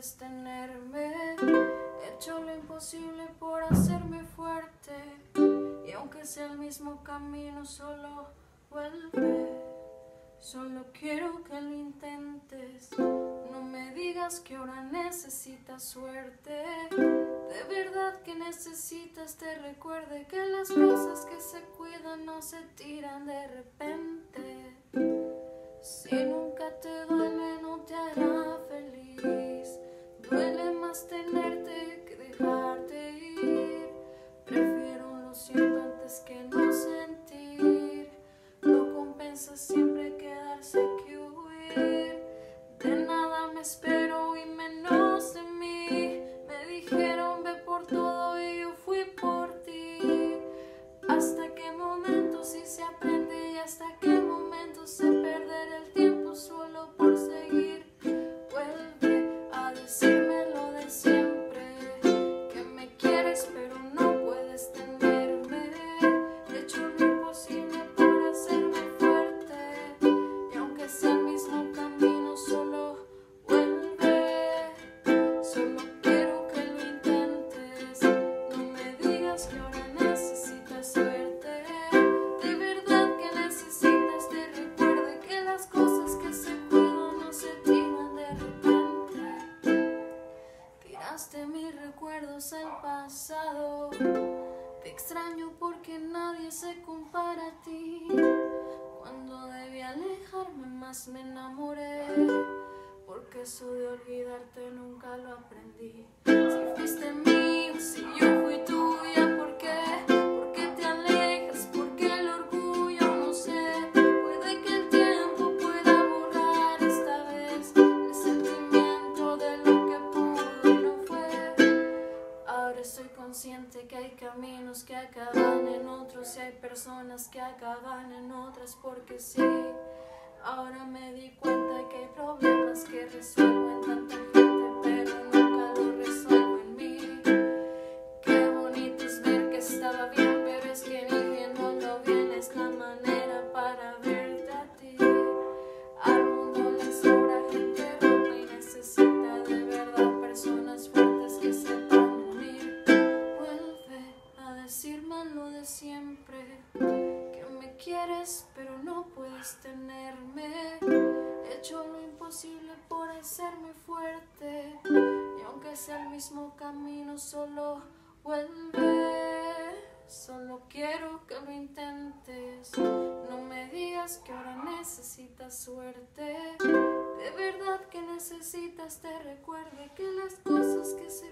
puedes tenerme. He hecho lo imposible por hacerme fuerte. Y aunque sea el mismo camino, solo vuelve. Solo quiero que lo intentes. No me digas que ahora necesitas suerte. De verdad que necesitas te recuerde que las cosas que se cuidan no se tiran de repente. Si nunca te duele no us. Tiraste mis recuerdos al pasado. Te extraño porque nadie se compara a ti. Cuando debí alejarme más me enamoré. Porque eso de olvidarte nunca lo aprendí. Si fuiste mío, y hay personas que acaban en otras porque sí. Ahora me di cuenta que quieres pero no puedes tenerme. He hecho lo imposible por hacerme fuerte y aunque sea el mismo camino solo vuelve. Solo quiero que lo intentes. No me digas que ahora necesitas suerte. De verdad que necesitas te recuerde que las cosas que se